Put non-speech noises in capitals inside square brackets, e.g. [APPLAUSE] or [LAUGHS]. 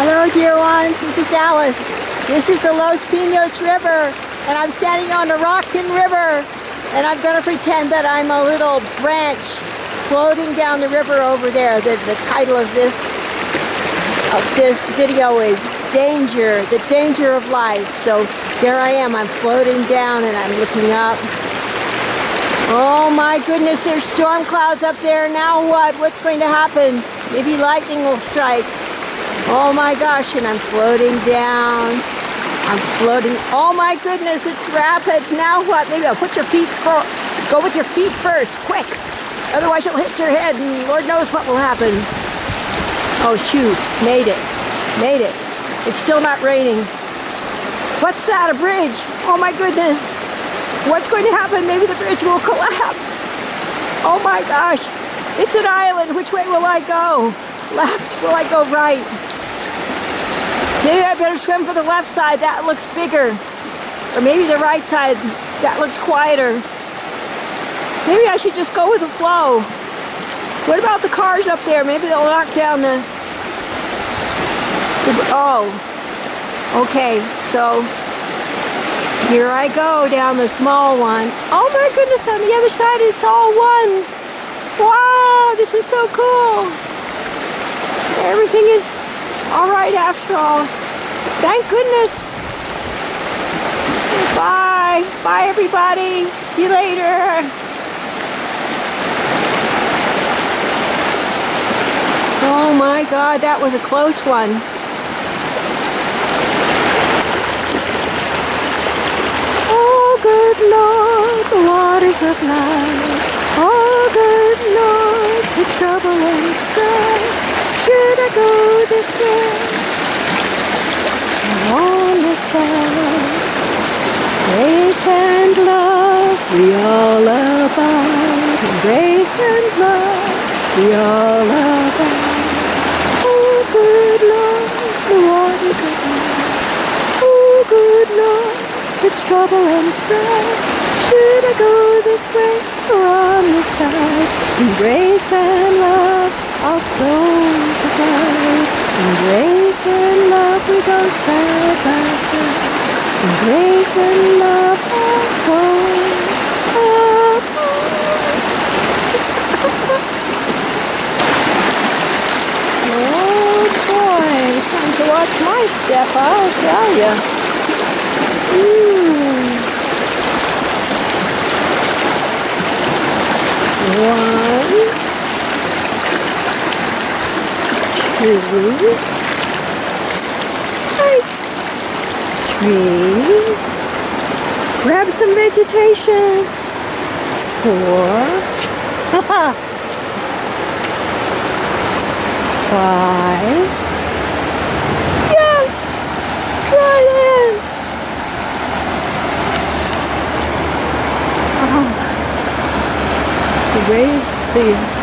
Hello dear ones, this is Alice. This is the Los Pinos River and I'm standing on the Rockin River and I'm gonna pretend that I'm a little branch floating down the river over there. The, the title of this of this video is Danger, the Danger of Life. So there I am, I'm floating down and I'm looking up. Oh my goodness, there's storm clouds up there. Now what? What's going to happen? Maybe lightning will strike. Oh my gosh, and I'm floating down. I'm floating. Oh my goodness, it's rapids. Now what? Maybe I'll put your feet, for, go with your feet first, quick. Otherwise you'll hit your head and Lord knows what will happen. Oh shoot, made it, made it. It's still not raining. What's that, a bridge? Oh my goodness. What's going to happen? Maybe the bridge will collapse. Oh my gosh, it's an island. Which way will I go? Left, will I go right? Maybe I better swim for the left side, that looks bigger. Or maybe the right side, that looks quieter. Maybe I should just go with the flow. What about the cars up there? Maybe they'll knock down the... the oh, okay, so here I go down the small one. Oh my goodness, on the other side it's all one. Wow, this is so cool. Everything is all right after all. Thank goodness. Bye. Bye, everybody. See you later. Oh my God, that was a close one. Oh, good Lord, the waters of life. Oh, good Lord, the trouble and strife. Should I go this way? On the side, grace and love, we all abide. Grace and love, we all abide. Oh, good Lord, the waters of life. Oh, good Lord, the trouble and strife. Should I go this way or on this side? In grace and love, I'll so provide. In grace and love, we go side by side. In grace and love, I'll oh, oh, oh. [LAUGHS] go Oh boy, time to watch my step, I'll tell ya. Ooh. One, two, three. Grab some vegetation. Four. [LAUGHS] Five. Yes! Right in! Oh. Ah. The waves, the